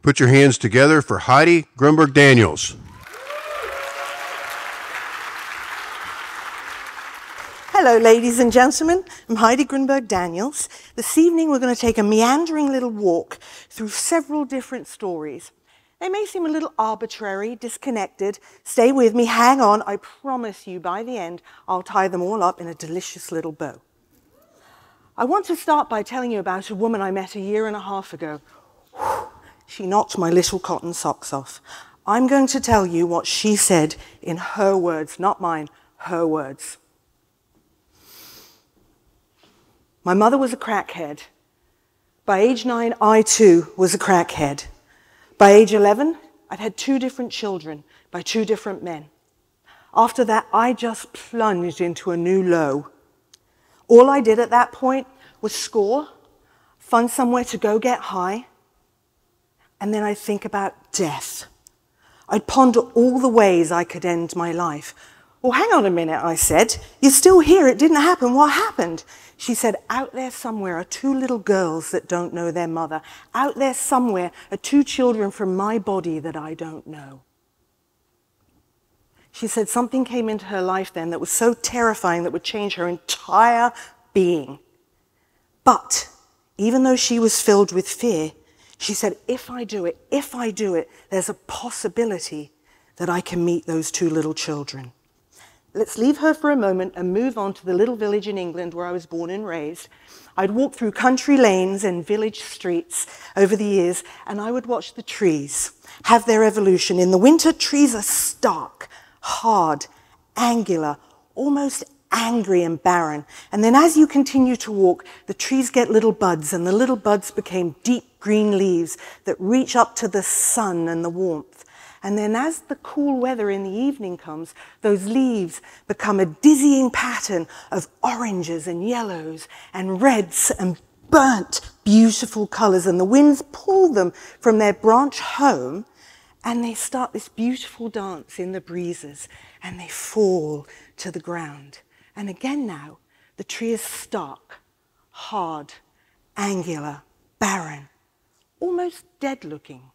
Put your hands together for Heidi Grunberg Daniels. Hello, ladies and gentlemen. I'm Heidi Grunberg Daniels. This evening, we're going to take a meandering little walk through several different stories. They may seem a little arbitrary, disconnected. Stay with me, hang on. I promise you, by the end, I'll tie them all up in a delicious little bow. I want to start by telling you about a woman I met a year and a half ago. She knocked my little cotton socks off. I'm going to tell you what she said in her words, not mine, her words. My mother was a crackhead. By age nine, I too was a crackhead. By age 11, I'd had two different children by two different men. After that, I just plunged into a new low. All I did at that point was score, find somewhere to go get high, and then I'd think about death. I'd ponder all the ways I could end my life. Well, hang on a minute, I said. You're still here. It didn't happen. What happened? She said, Out there somewhere are two little girls that don't know their mother. Out there somewhere are two children from my body that I don't know. She said something came into her life then that was so terrifying that would change her entire being. But even though she was filled with fear, she said, If I do it, if I do it, there's a possibility that I can meet those two little children. Let's leave her for a moment and move on to the little village in England where I was born and raised. I'd walk through country lanes and village streets over the years, and I would watch the trees have their evolution. In the winter, trees are stark, hard, angular, almost angry and barren. And then as you continue to walk, the trees get little buds, and the little buds became deep green leaves that reach up to the sun and the warmth. And then as the cool weather in the evening comes, those leaves become a dizzying pattern of oranges and yellows and reds and burnt beautiful colors. And the winds pull them from their branch home and they start this beautiful dance in the breezes and they fall to the ground. And again now, the tree is stark, hard, angular, barren, almost dead looking.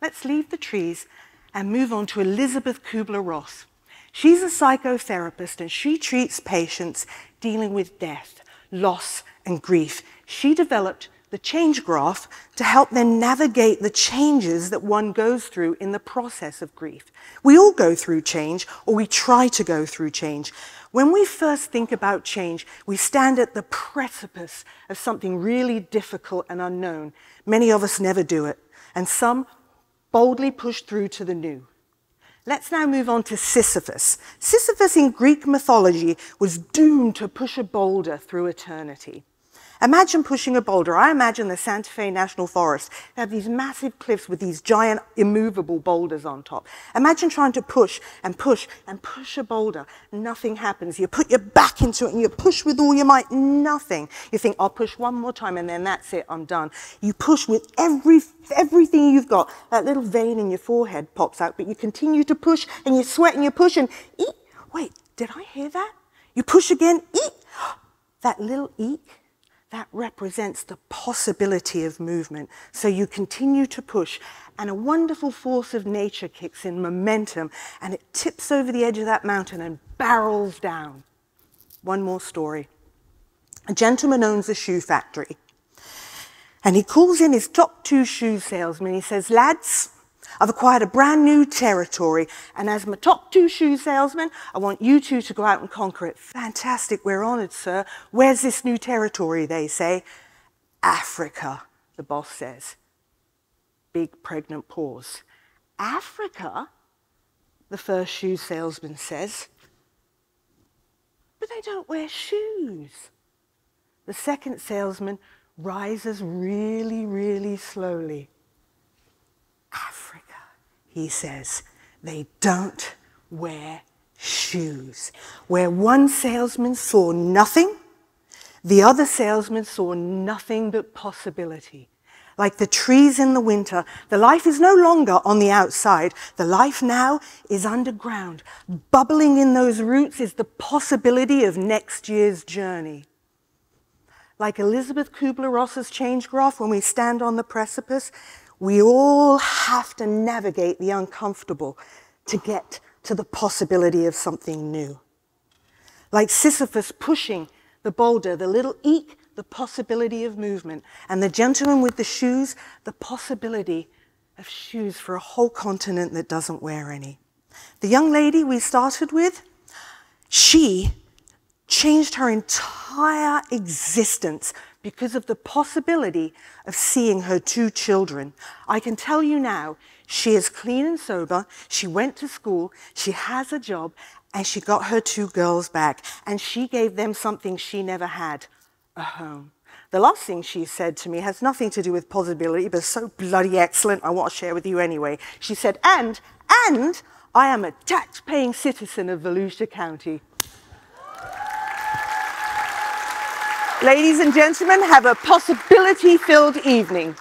Let's leave the trees and move on to Elizabeth Kubler-Ross. She's a psychotherapist and she treats patients dealing with death, loss, and grief. She developed the change graph to help them navigate the changes that one goes through in the process of grief. We all go through change, or we try to go through change. When we first think about change, we stand at the precipice of something really difficult and unknown. Many of us never do it, and some boldly push through to the new. Let's now move on to Sisyphus. Sisyphus in Greek mythology was doomed to push a boulder through eternity. Imagine pushing a boulder. I imagine the Santa Fe National Forest. They have these massive cliffs with these giant immovable boulders on top. Imagine trying to push and push and push a boulder. Nothing happens. You put your back into it and you push with all your might. Nothing. You think, I'll push one more time and then that's it. I'm done. You push with every, everything you've got. That little vein in your forehead pops out, but you continue to push and you sweat and you push and eek. Wait, did I hear that? You push again, eek. That little eek that represents the possibility of movement. So you continue to push, and a wonderful force of nature kicks in momentum, and it tips over the edge of that mountain and barrels down. One more story. A gentleman owns a shoe factory, and he calls in his top two shoe salesmen. He says, Lads, I've acquired a brand new territory, and as my top two shoe salesman, I want you two to go out and conquer it. Fantastic, we're honored, sir. Where's this new territory, they say? Africa, the boss says. Big pregnant pause. Africa? The first shoe salesman says. But they don't wear shoes. The second salesman rises really, really slowly. He says, they don't wear shoes. Where one salesman saw nothing, the other salesman saw nothing but possibility. Like the trees in the winter, the life is no longer on the outside. The life now is underground. Bubbling in those roots is the possibility of next year's journey. Like Elizabeth Kubler-Ross's change graph, when we stand on the precipice, We all have to navigate the uncomfortable to get to the possibility of something new. Like Sisyphus pushing the boulder, the little eek, the possibility of movement, and the gentleman with the shoes, the possibility of shoes for a whole continent that doesn't wear any. The young lady we started with, she changed her entire existence because of the possibility of seeing her two children. I can tell you now, she is clean and sober. She went to school. She has a job and she got her two girls back and she gave them something she never had, a home. The last thing she said to me has nothing to do with possibility, but so bloody excellent, I want to share with you anyway. She said, and, and I am a tax-paying citizen of Volusia County. Ladies and gentlemen, have a possibility-filled evening.